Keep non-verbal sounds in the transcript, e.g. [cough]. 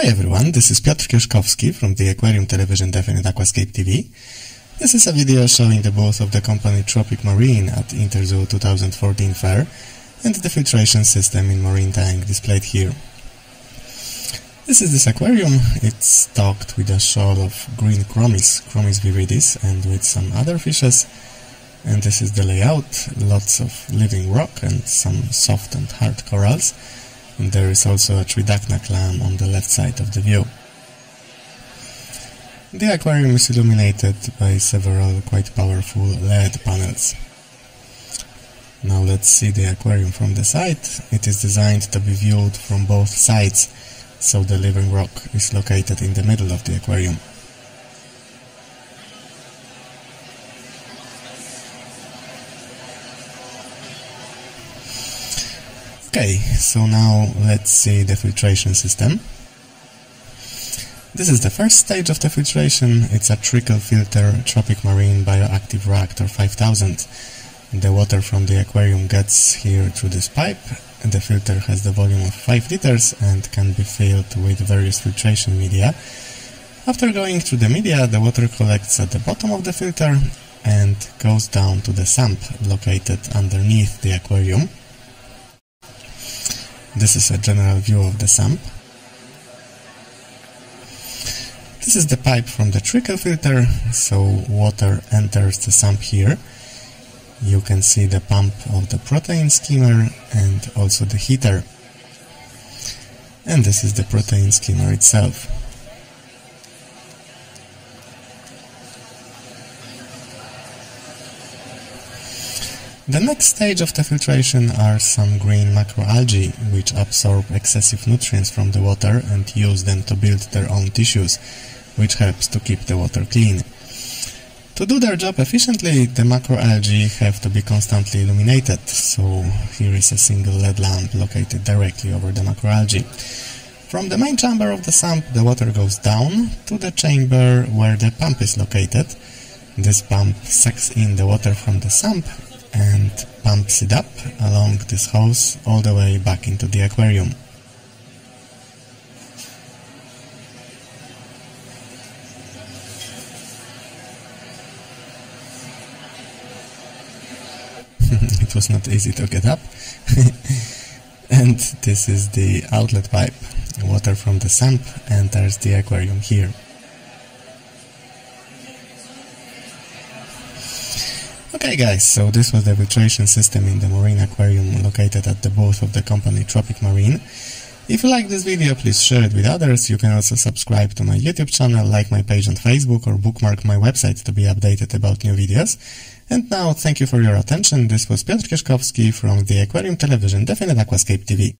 Hi everyone, this is Piotr Kieszkowski from the Aquarium Television Definite Aquascape TV. This is a video showing the booth of the company Tropic Marin at Interzoo 2014 fair and the filtration system in marine tank displayed here. This is this aquarium. It's stocked with a shoal of green chromis, chromis viridis, and with some other fishes. And this is the layout, lots of living rock and some soft and hard corals and there is also a tridacna clam on the left side of the view. The aquarium is illuminated by several quite powerful LED panels. Now let's see the aquarium from the side. It is designed to be viewed from both sides, so the living rock is located in the middle of the aquarium. Okay, so now let's see the filtration system. This is the first stage of the filtration. It's a trickle filter Tropic Marin Bioactive Reactor 5000. The water from the aquarium gets here through this pipe. The filter has the volume of 5 liters and can be filled with various filtration media. After going through the media, the water collects at the bottom of the filter and goes down to the sump located underneath the aquarium. This is a general view of the sump. This is the pipe from the trickle filter, so water enters the sump here. You can see the pump of the protein skimmer and also the heater. And this is the protein skimmer itself. The next stage of the filtration are some green macroalgae, which absorb excessive nutrients from the water and use them to build their own tissues, which helps to keep the water clean. To do their job efficiently, the macroalgae have to be constantly illuminated, so here is a single LED lamp located directly over the macroalgae. From the main chamber of the sump, the water goes down to the chamber where the pump is located. This pump sucks in the water from the sump and pumps it up along this hose all the way back into the aquarium. [laughs] it was not easy to get up. [laughs] and this is the outlet pipe. Water from the sump enters the aquarium here. Okay guys, so this was the filtration system in the marine aquarium located at the booth of the company Tropic Marin. If you like this video, please share it with others. You can also subscribe to my YouTube channel, like my page on Facebook, or bookmark my website to be updated about new videos. And now, thank you for your attention. This was Piotr Kieszkowski from the Aquarium Television Definite Aquascape TV.